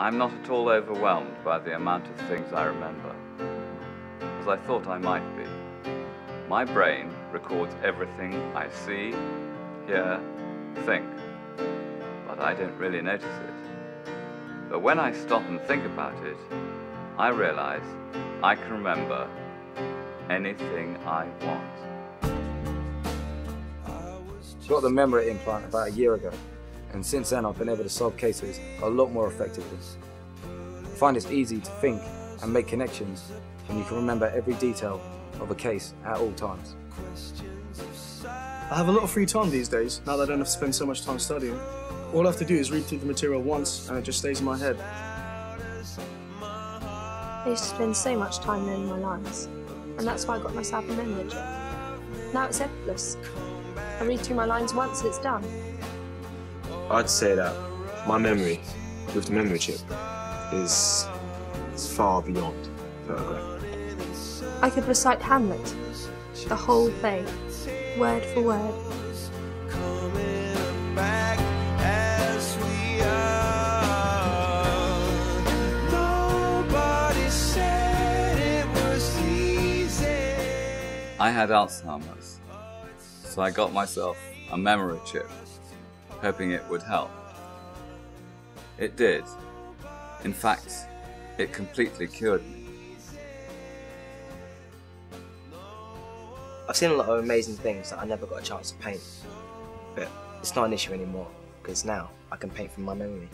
I'm not at all overwhelmed by the amount of things I remember, as I thought I might be. My brain records everything I see, hear, think, but I don't really notice it. But when I stop and think about it, I realize I can remember anything I want. Got the memory implant about a year ago, and since then I've been able to solve cases a lot more effectively. I find it's easy to think and make connections when you can remember every detail of a case at all times. I have a lot of free time these days, now that I don't have to spend so much time studying. All I have to do is read through the material once, and it just stays in my head. I used to spend so much time learning my lines, and that's why I got myself a memory chip. Now it's effortless. I read through my lines once and it's done. I'd say that my memory with the memory chip is, is far beyond photograph. I could recite Hamlet, the whole thing, word for word. I had Alzheimer's, so I got myself a memory chip, hoping it would help. It did. In fact, it completely cured me. I've seen a lot of amazing things that I never got a chance to paint, but it's not an issue anymore because now I can paint from my memory.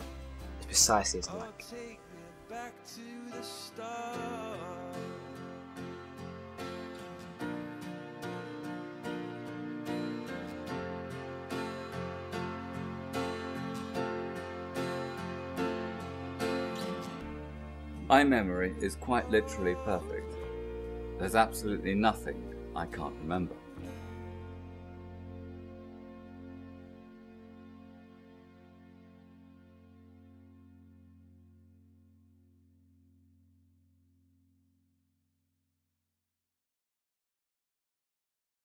It's precisely as I like. Memory is quite literally perfect. There's absolutely nothing I can't remember.